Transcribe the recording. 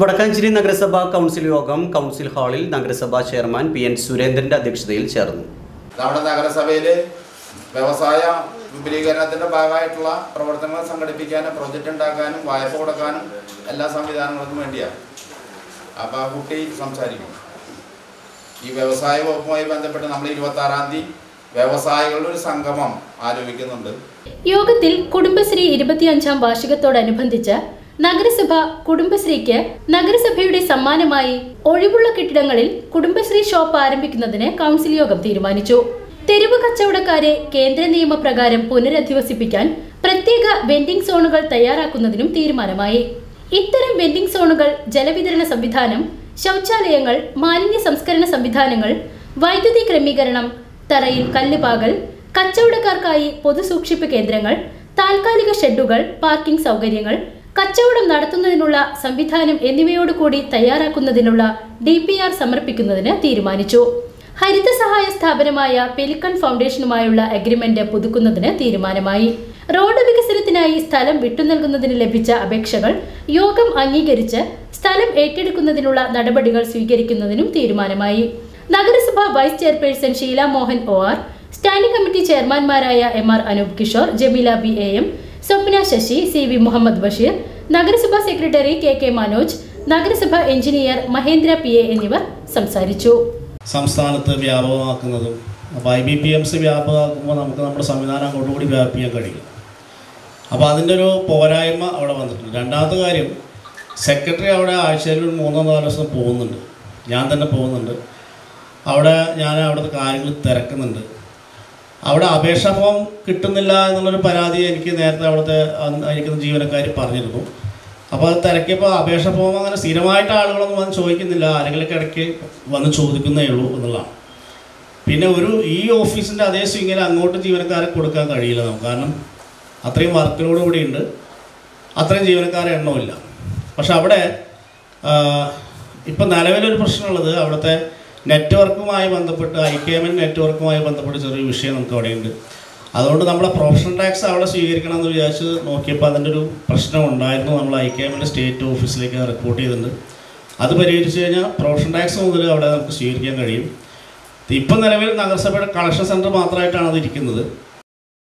വടക്കാഞ്ചേരി നഗരസഭാ കൗൺസിൽ യോഗം കൗൺസിൽ ഹാളിൽ നഗരസഭാ ചെയർമാൻ പി എൻ സുരേന്ദ്രന്റെ അധ്യക്ഷതയിൽ ചേർന്നു. നമ്മുടെ നഗരസഭയിൽ വ്യവസായ വിപുലീകരണത്തിന്റെ ഭാഗമായിട്ടുള്ള പ്രവർത്തനങ്ങൾ സംഘടിപ്പിക്കാനും പ്രോജക്റ്റ് ഉണ്ടാക്കാനും വായ്പ കൊടുക്കാനും എല്ലാ സംവിധാനങ്ങൾക്കും വേണ്ടിയാണ്. അപ്പോൾ ആ കുട്ടി സംസാരിക്കും. ഈ വ്യവസായ വകുപ്പുമായി ബന്ധപ്പെട്ട് നമ്മൾ ഇരുപത്തി ആറാം തീയതി വ്യവസായികളുടെ ഒരു സംഗമം ആലോചിക്കുന്നുണ്ട് യോഗത്തിൽ കുടുംബശ്രീ ഇരുപത്തിയഞ്ചാം വാർഷികത്തോടനുബന്ധിച്ച് നഗരസഭ കുടുംബശ്രീക്ക് നഗരസഭയുടെ സമ്മാനമായി ഒഴിവുള്ള കെട്ടിടങ്ങളിൽ കുടുംബശ്രീ ഷോപ്പ് ആരംഭിക്കുന്നതിന് കൗൺസിൽ യോഗം തീരുമാനിച്ചു. തെരുവ് കച്ചവടക്കാരെ കേന്ദ്ര നിയമപ്രകാരം പുനരധിവസിപ്പിക്കാൻ പ്രത്യേക വെൻഡിംഗ് സോണുകൾ തയ്യാറാക്കുന്നതിനും തീരുമാനമായി. ഇത്തരം വെൻഡിംഗ് സോണുകൾ ജലവിതരണ സംവിധാനം ശൗചാലയങ്ങൾ മാലിന്യ സംസ്കരണ സംവിധാനങ്ങൾ വൈദ്യുതി ക്രമീകരണം തറയിൽ കല്ലുപാകൽ കച്ചവടക്കാർക്കായി പൊതുസൂക്ഷിപ്പ് കേന്ദ്രങ്ങൾ താൽക്കാലിക ഷെഡുകൾ പാർക്കിംഗ് സൗകര്യങ്ങൾ കച്ചവടം നടത്തുന്നതിനുള്ള സംവിധാനം എന്നിവയോടുകൂടി തയ്യാറാക്കുന്നതിനുള്ള ഡി പി ആർ സമർപ്പിക്കുന്നതിന് തീരുമാനിച്ചു. ഹരിത സഹായ സ്ഥാപനമായ പെലിക്കൺ ഫൗണ്ടേഷനുമായുള്ള അഗ്രിമെന്റ് പുതുക്കുന്നതിന് തീരുമാനമായി. റോഡ് വികസനത്തിനായി സ്ഥലം വിട്ടുനൽകുന്നതിന് ലഭിച്ച അപേക്ഷകൾ യോഗം അംഗീകരിച്ച് സ്ഥലം ഏറ്റെടുക്കുന്നതിനുള്ള നടപടികൾ സ്വീകരിക്കുന്നതിനും തീരുമാനമായി. നഗരസഭ vice chairperson Sheela Mohan O R standing committee ചെയർമാൻമാരായ M R Anoop Kishore Jameela B A M Swapna Sasi C V Muhammad Basheer നഗരസഭാ സെക്രട്ടറി കെ കെ മനോജ് നഗരസഭാ എഞ്ചിനീയർ മഹേന്ദ്ര പി എ എന്നിവർ സംസാരിച്ചു. സംസ്ഥാനത്ത് വ്യാപകമാക്കുന്നതും അപ്പോൾ I B P M C വ്യാപകമാക്കുമ്പോൾ നമുക്ക് നമ്മുടെ സംവിധാനം കൊണ്ടുകൂടി വ്യാപിക്കാൻ കഴിയും അപ്പോൾ അതിന്റെ ഒരു പോരായ്മ അവിടെ വന്നിട്ടുണ്ട്. രണ്ടാമത്തെ കാര്യം സെക്രട്ടറി അവിടെ ആഴ്ചയിൽ ഒരു മൂന്നോ നാലോ ദിവസം പോകുന്നുണ്ട്. ഞാൻ തന്നെ പോകുന്നുണ്ട്. അവിടെ ഞാൻ അവിടുത്തെ കാര്യങ്ങൾ തിരക്കുന്നുണ്ട്. അവിടെ അപേക്ഷ ഫോം കിട്ടുന്നില്ല എന്നുള്ളൊരു പരാതി എനിക്ക് നേരത്തെ അവിടുത്തെ അയക്കുന്ന ജീവനക്കാർ പറഞ്ഞിരുന്നു. അപ്പോൾ അത് തിരക്കിയപ്പോൾ അപേക്ഷ ഫോം അങ്ങനെ സ്ഥിരമായിട്ട് ആളുകളൊന്നും വന്ന് ചോദിക്കുന്നില്ല. ആരെങ്കിലൊക്കെ ഇടയ്ക്ക് വന്ന് ചോദിക്കുന്നേ ഉള്ളൂ എന്നുള്ളതാണ്. പിന്നെ ഒരു ഈ ഓഫീസിന്റെ അതേ സ്വിങ്ങിൽ അങ്ങോട്ട് ജീവനക്കാരെ കൊടുക്കാൻ കഴിയില്ല നമുക്ക്. കാരണം അത്രയും വർക്കിനോട് കൂടിയുണ്ട് അത്രയും ജീവനക്കാരെ എണ്ണമില്ല പക്ഷെ അവിടെ ഇപ്പം നിലവിലൊരു പ്രശ്നമുള്ളത് അവിടുത്തെ നെറ്റ്വർക്കുമായി ബന്ധപ്പെട്ട് ഐ കെ എമ്മിൻ നെറ്റ്വർക്കുമായി ബന്ധപ്പെട്ട് ചെറിയൊരു വിഷയം നമുക്ക് അവിടെയുണ്ട്. അതുകൊണ്ട് നമ്മളെ പ്രൊഫഷണൽ ടാക്സ് അവിടെ സ്വീകരിക്കണം എന്ന് വിചാരിച്ച് നോക്കിയപ്പോൾ അതിന്റെ ഒരു പ്രശ്നം ഉണ്ടായിരുന്നു. നമ്മൾ ഐ കെ എമ്മിന്റെ സ്റ്റേറ്റ് ഓഫീസിലേക്ക് റിപ്പോർട്ട് ചെയ്തിട്ടുണ്ട്. അത് പരിഹരിച്ചു കഴിഞ്ഞാൽ പ്രൊഫഷണൽ ടാക്സ് മുതൽ അവിടെ നമുക്ക് സ്വീകരിക്കാൻ കഴിയും. ഇപ്പം നിലവിൽ നഗരസഭയുടെ കളക്ഷൻ സെന്റർ മാത്രമായിട്ടാണ് അത് ഇരിക്കുന്നത്